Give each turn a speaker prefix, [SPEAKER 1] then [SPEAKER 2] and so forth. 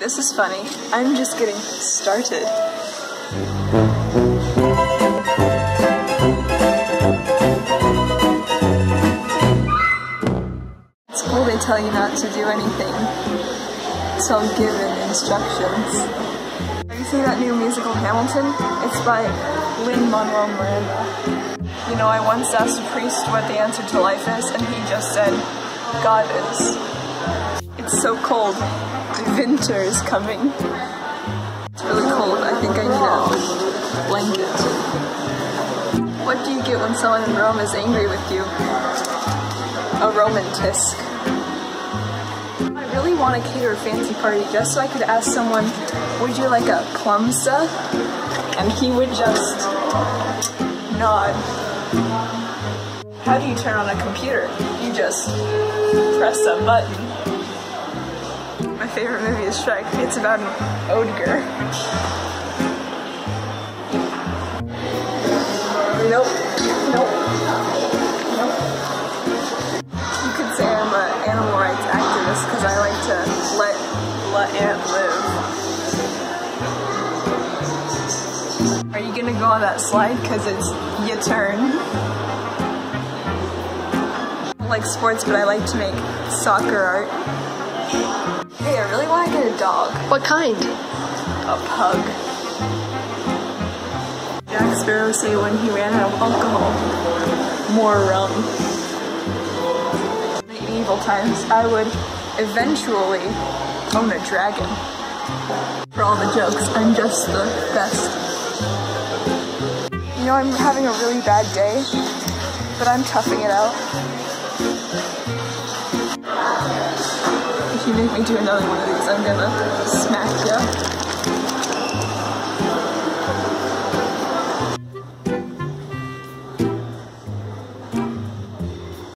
[SPEAKER 1] This is funny. I'm just getting started. At school they tell you not to do anything until given instructions. Have you seen that new musical Hamilton? It's by Lin-Manuel Miranda. You know, I once asked a priest what the answer to life is, and he just said, God is. It's so cold. Winter is coming. It's really cold. I think I need a blanket. What do you get when someone in Rome is angry with you? A Roman tisk. I really want to cater a fancy party just so I could ask someone, would you like a plumsa? And he would just nod. How do you turn on a computer? You just press a button. My favorite movie is Shrek. It's about an Odegar. Nope. Nope. Nope. You could say I'm an animal rights activist because I like to let let ant live. Are you gonna go on that slide? Cause it's your turn. I like sports, but I like to make soccer art. Hey, I really want to get a dog.
[SPEAKER 2] What kind?
[SPEAKER 1] A pug. Jack Sparrow say when he ran out of alcohol, more rum. In the medieval times, I would eventually own a dragon. For all the jokes, I'm just the best. You know, I'm having a really bad day, but I'm toughing it out. If you make me do another one of these, I'm gonna smack you.